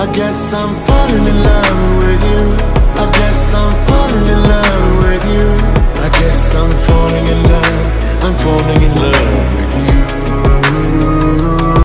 I guess I'm falling in love with you. I guess I'm falling in love with you. I guess I'm falling in love. I'm falling in love.